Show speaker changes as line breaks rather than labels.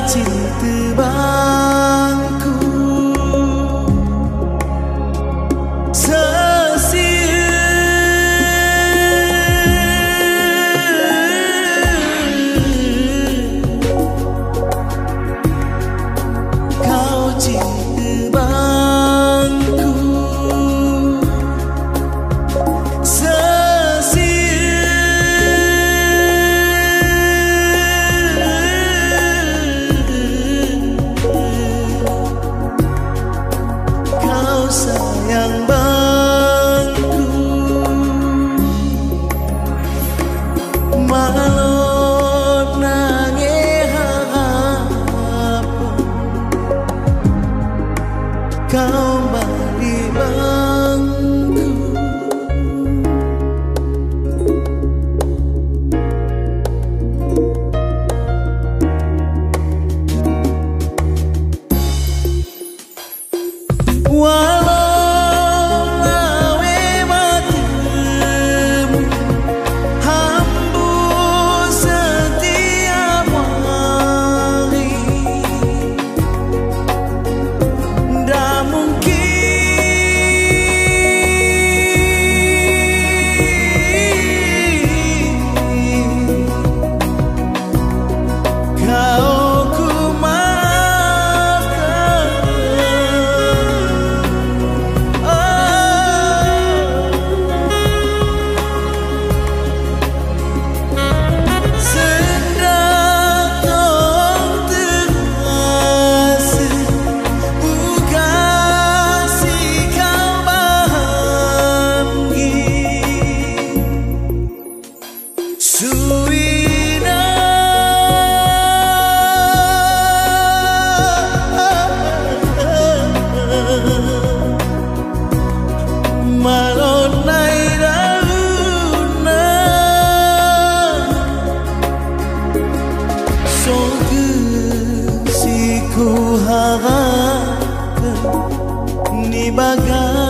चिंतवा kau 你把根。